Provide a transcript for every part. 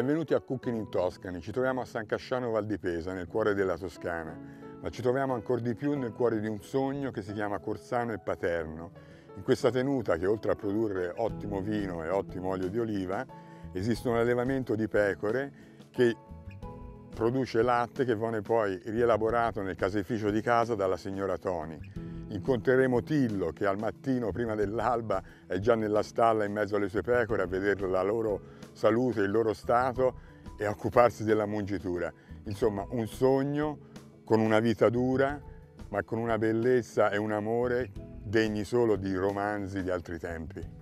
Benvenuti a Cooking in Toscany. Ci troviamo a San Casciano Val di Pesa, nel cuore della Toscana, ma ci troviamo ancora di più nel cuore di un sogno che si chiama Corsano e Paterno. In questa tenuta, che oltre a produrre ottimo vino e ottimo olio di oliva, esiste un allevamento di pecore che produce latte che viene poi rielaborato nel caseificio di casa dalla signora Toni. Incontreremo Tillo che al mattino prima dell'alba è già nella stalla in mezzo alle sue pecore a vedere la loro salute, il loro stato e occuparsi della mungitura. Insomma, un sogno con una vita dura, ma con una bellezza e un amore degni solo di romanzi di altri tempi.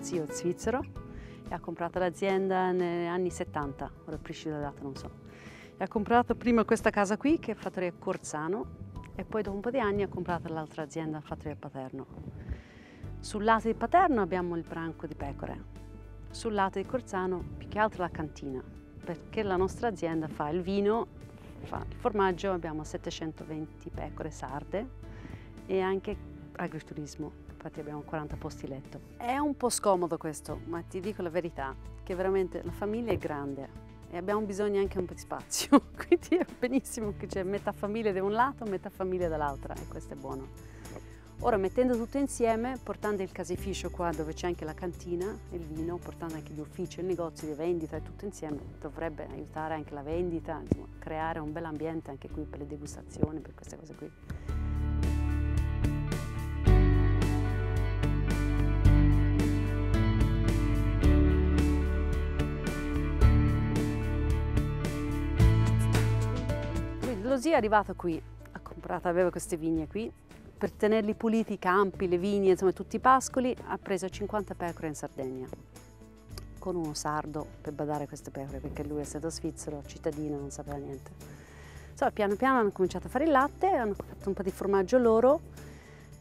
Zio svizzero e ha comprato l'azienda negli anni 70, ora preciso la data non so ha comprato prima questa casa qui che è Fattoria Corzano e poi dopo un po' di anni ha comprato l'altra azienda Fattoria Paterno. Sul lato di Paterno abbiamo il branco di pecore, sul lato di Corzano più che altro la cantina perché la nostra azienda fa il vino, fa il formaggio, abbiamo 720 pecore sarde e anche agriturismo, infatti abbiamo 40 posti letto. È un po' scomodo questo, ma ti dico la verità, che veramente la famiglia è grande, e abbiamo bisogno anche un po' di spazio, quindi è benissimo che c'è metà famiglia da un lato, metà famiglia dall'altra e questo è buono. Ora mettendo tutto insieme, portando il caseificio qua dove c'è anche la cantina, il vino, portando anche gli uffici, il negozio di vendita e tutto insieme, dovrebbe aiutare anche la vendita, insomma, creare un bel ambiente anche qui per le degustazioni, per queste cose qui. Zio è arrivato qui, ha comprato, aveva queste vigne qui, per tenerli puliti i campi, le vigne, insomma tutti i pascoli, ha preso 50 pecore in Sardegna. Con uno sardo per badare queste pecore perché lui è stato svizzero, cittadino, non sapeva niente. Insomma, piano piano hanno cominciato a fare il latte, hanno fatto un po' di formaggio loro,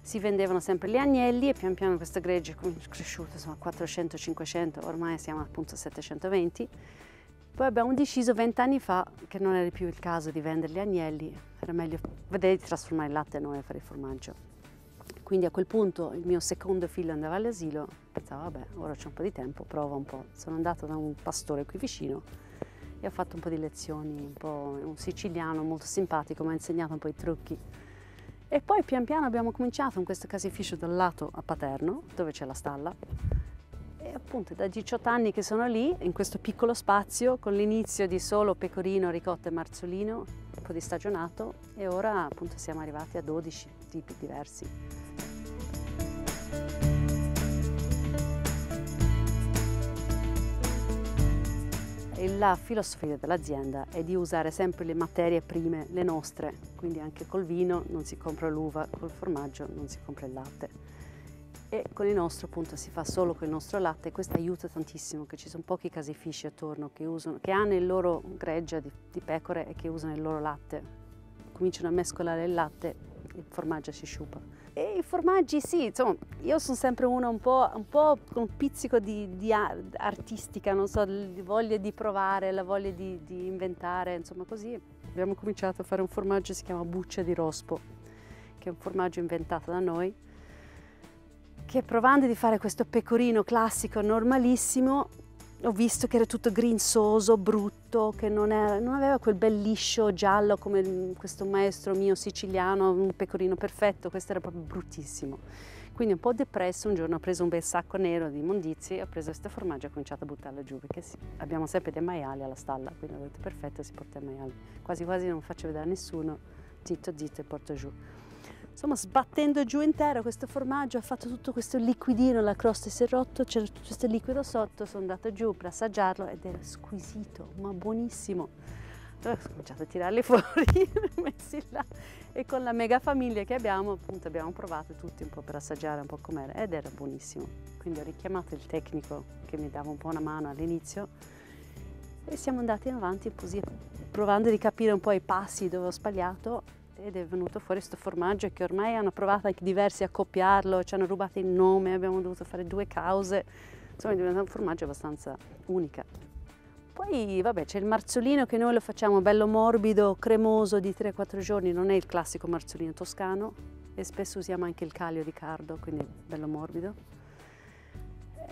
si vendevano sempre gli agnelli e pian piano questo gregge è cresciuto, insomma 400-500, ormai siamo appunto a 720 poi abbiamo deciso vent'anni fa che non era più il caso di vendere gli agnelli, era meglio vedere di trasformare il latte a noi e fare il formaggio. Quindi a quel punto il mio secondo figlio andava all'asilo, pensavo vabbè ora c'è un po' di tempo, prova un po'. Sono andato da un pastore qui vicino e ho fatto un po' di lezioni, un po' un siciliano molto simpatico, mi ha insegnato un po' i trucchi. E poi pian piano abbiamo cominciato in questo caseificio dal lato a Paterno, dove c'è la stalla, e appunto da 18 anni che sono lì, in questo piccolo spazio, con l'inizio di solo pecorino, ricotta e marzolino, un po' di stagionato, e ora appunto siamo arrivati a 12 tipi diversi. La filosofia dell'azienda è di usare sempre le materie prime, le nostre, quindi anche col vino non si compra l'uva, col formaggio non si compra il latte e con il nostro appunto si fa solo con il nostro latte e questo aiuta tantissimo che ci sono pochi caseifici attorno che, usano, che hanno il loro greggia di, di, pecore e che usano il loro latte. Cominciano a mescolare il latte il formaggio si sciupa. E i formaggi sì insomma io sono sempre una un po', un po con un pizzico di, di artistica non so voglia di provare la voglia di, di inventare insomma così. Abbiamo cominciato a fare un formaggio che si chiama buccia di rospo che è un formaggio inventato da noi che provando di fare questo pecorino classico normalissimo ho visto che era tutto grinzoso, brutto, che non, era, non, aveva quel bel liscio giallo come questo maestro mio siciliano, un pecorino perfetto, questo era proprio bruttissimo. Quindi un po' depresso, un giorno ho preso un bel sacco nero di immondizie, ho preso questo formaggio e ho cominciato a buttarlo giù, perché sì, abbiamo sempre dei maiali alla stalla, quindi ho detto perfetto, si porta i maiali. Quasi quasi non faccio vedere a nessuno, zitto zitto e porto giù. Insomma, sbattendo giù intero questo formaggio, ha fatto tutto questo liquidino, la crosta si è rotto, c'era tutto questo liquido sotto, sono andata giù per assaggiarlo ed era squisito, ma buonissimo. Ho cominciato a tirarli fuori, messi là e con la mega famiglia che abbiamo, appunto abbiamo provato tutti un po' per assaggiare un po' com'era ed era buonissimo. Quindi ho richiamato il tecnico che mi dava un po' una mano all'inizio e siamo andati avanti così provando di capire un po' i passi dove ho sbagliato ed è venuto fuori questo formaggio che ormai hanno provato anche diversi a copiarlo, ci hanno rubato il nome, abbiamo dovuto fare due cause, insomma è diventato un formaggio abbastanza unica, un Poi vabbè c'è il marzolino che noi lo facciamo bello morbido, cremoso di 3-4 giorni, non è il classico marzolino toscano e spesso usiamo anche il caglio di cardo, quindi bello morbido.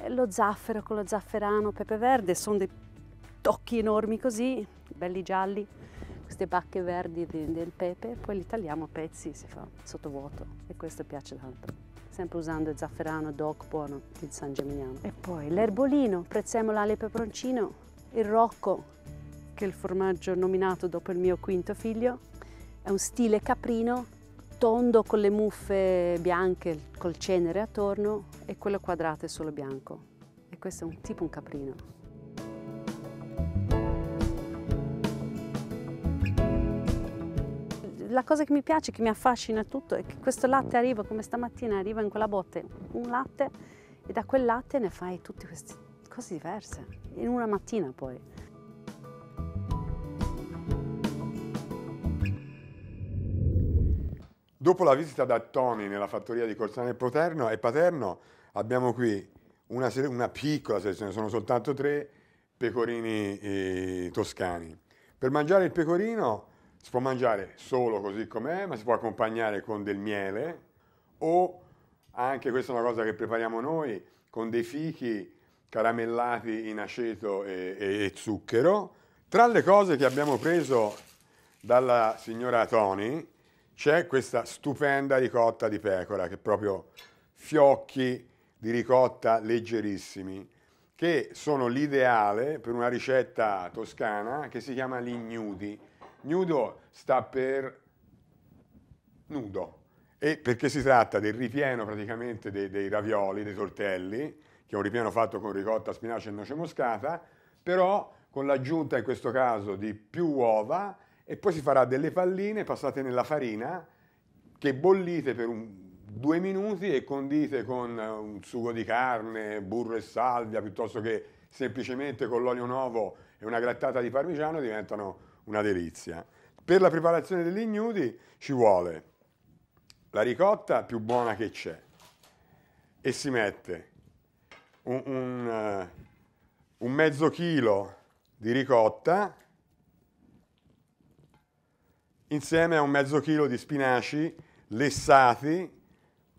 E lo zaffero con lo zafferano, pepe verde, sono dei tocchi enormi così, belli gialli, queste bacche verdi del pepe, poi li tagliamo a pezzi, si fa sottovuoto e questo piace tanto sempre usando il zafferano DOC buono il San Gemignano. E poi l'erbolino, prezzemolo alle peperoncino, il Rocco, che è il formaggio nominato dopo il mio quinto figlio, è un stile caprino, tondo con le muffe bianche, col cenere attorno e quello quadrato è solo bianco. E questo è un tipo un caprino. La cosa che mi piace, che mi affascina tutto, è che questo latte arriva come stamattina, arriva in quella botte un latte e da quel latte ne fai tutte queste cose diverse, in una mattina poi. Dopo la visita da Tony nella fattoria di Corsano e Paterno, e Paterno abbiamo qui una, una, piccola selezione, sono soltanto tre pecorini eh, toscani. Per mangiare il pecorino si può mangiare solo così com'è, ma si può accompagnare con del miele o anche, questa è una cosa che prepariamo noi, con dei fichi caramellati in aceto e, e, e zucchero. Tra le cose che abbiamo preso dalla signora Tony c'è questa stupenda ricotta di pecora, che proprio fiocchi di ricotta leggerissimi, che sono l'ideale per una ricetta toscana che si chiama l'ignudi. Nudo sta per nudo, e perché si tratta del ripieno praticamente dei, dei ravioli, dei tortelli, che è un ripieno fatto con ricotta, spinaci e noce moscata, però con l'aggiunta in questo caso di più uova e poi si farà delle palline passate nella farina che bollite per un, due minuti e condite con un sugo di carne, burro e salvia, piuttosto che semplicemente con l'olio nuovo e una grattata di parmigiano diventano una delizia. Per la preparazione degli ignudi ci vuole la ricotta più buona che c'è e si mette un, un, uh, un mezzo chilo di ricotta insieme a un mezzo chilo di spinaci lessati,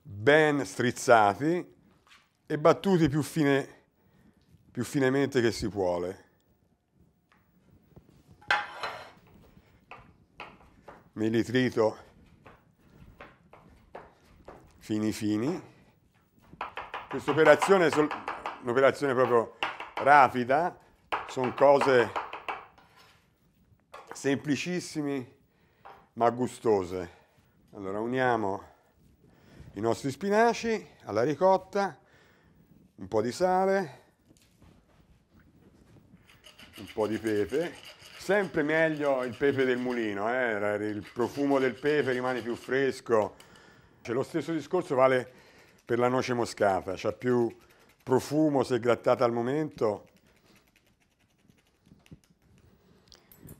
ben strizzati e battuti più, fine, più finemente che si vuole. Militrito fini fini. Questa operazione è un'operazione proprio rapida, sono cose semplicissime ma gustose. Allora uniamo i nostri spinaci alla ricotta, un po' di sale, un po' di pepe, sempre meglio il pepe del mulino, eh? il profumo del pepe rimane più fresco. Cioè, lo stesso discorso vale per la noce moscata, c'ha più profumo se grattata al momento.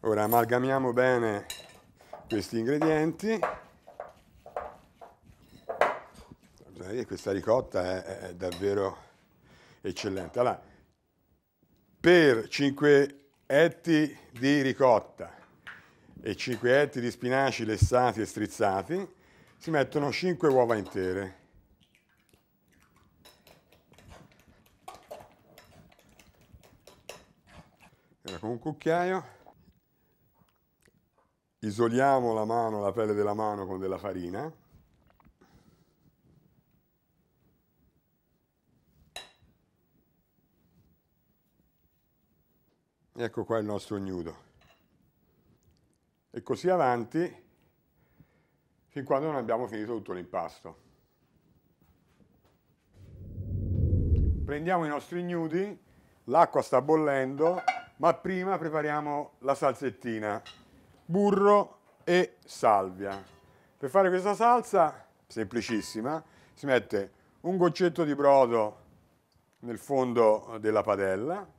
Ora amalgamiamo bene questi ingredienti. Questa ricotta è, è davvero eccellente. Allora, per 5 etti di ricotta e 5 etti di spinaci lessati e strizzati si mettono 5 uova intere. Era con un cucchiaio isoliamo la mano, la pelle della mano con della farina. Ecco qua il nostro nudo. E così avanti fin quando non abbiamo finito tutto l'impasto. Prendiamo i nostri gnudi, l'acqua sta bollendo, ma prima prepariamo la salsettina burro e salvia. Per fare questa salsa, semplicissima, si mette un goccetto di brodo nel fondo della padella,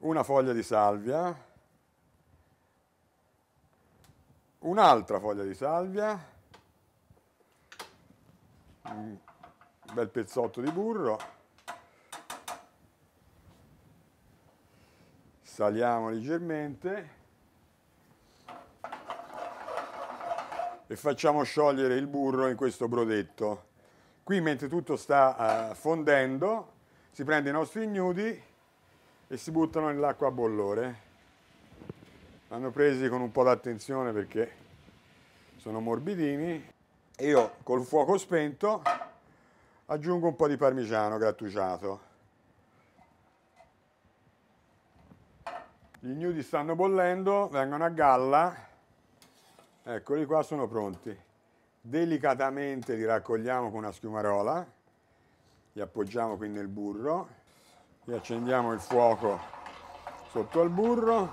una foglia di salvia, un'altra foglia di salvia, un bel pezzotto di burro, saliamo leggermente e facciamo sciogliere il burro in questo brodetto. Qui mentre tutto sta uh, fondendo si prende i nostri ignudi e si buttano nell'acqua a bollore. Vanno presi con un po' d'attenzione perché sono morbidini. Io col fuoco spento aggiungo un po' di parmigiano grattugiato. Gli ignudi stanno bollendo, vengono a galla. Eccoli qua, sono pronti. Delicatamente li raccogliamo con una schiumarola, li appoggiamo qui nel burro, accendiamo il fuoco sotto al burro,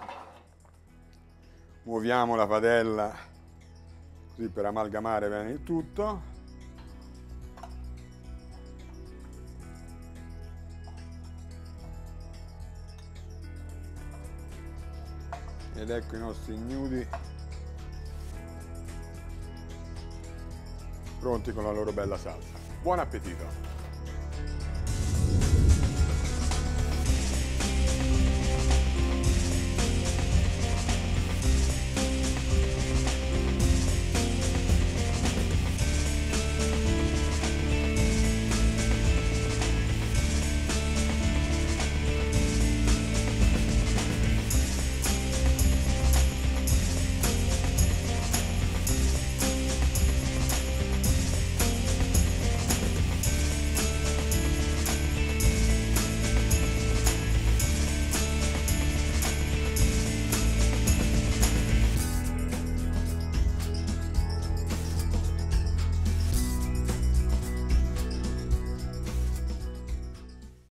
muoviamo la padella così per amalgamare bene il tutto. ed ecco i nostri ignudi pronti con la loro bella salsa. Buon appetito!